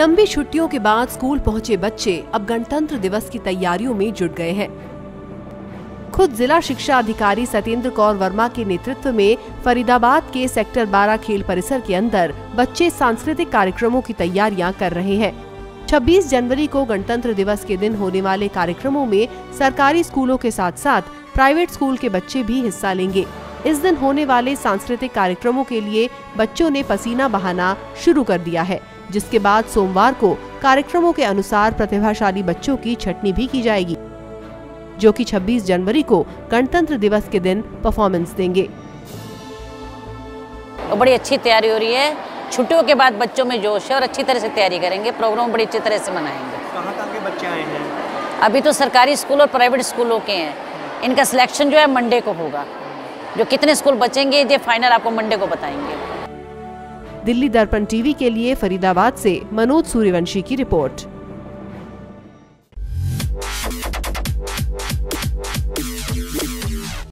लंबी छुट्टियों के बाद स्कूल पहुँचे बच्चे अब गणतंत्र दिवस की तैयारियों में जुट गए हैं। खुद जिला शिक्षा अधिकारी सत्येंद्र कौर वर्मा के नेतृत्व में फरीदाबाद के सेक्टर 12 खेल परिसर के अंदर बच्चे सांस्कृतिक कार्यक्रमों की तैयारियाँ कर रहे हैं। 26 जनवरी को गणतंत्र दिवस के दिन होने वाले कार्यक्रमों में सरकारी स्कूलों के साथ साथ प्राइवेट स्कूल के बच्चे भी हिस्सा लेंगे। इस दिन होने वाले सांस्कृतिक कार्यक्रमों के लिए बच्चों ने पसीना बहाना शुरू कर दिया है। जिसके बाद सोमवार को कार्यक्रमों के अनुसार प्रतिभाशाली बच्चों की छटनी भी की जाएगी जो कि 26 जनवरी को गणतंत्र दिवस के दिन परफॉर्मेंस देंगे। और बड़ी अच्छी तैयारी हो रही है। छुट्टियों के बाद बच्चों में जोश है और अच्छी तरह से तैयारी करेंगे। प्रोग्राम बड़ी अच्छी तरह से मनाएँगे। कहाँ कहाँ के बच्चे आए हैं? अभी तो सरकारी स्कूल और प्राइवेट स्कूलों के हैं। इनका सिलेक्शन जो है मंडे को होगा। जो कितने स्कूल बचेंगे ये फाइनल आपको मंडे को बताएँगे। दिल्ली दर्पण टीवी के लिए फरीदाबाद से मनोज सूर्यवंशी की रिपोर्ट।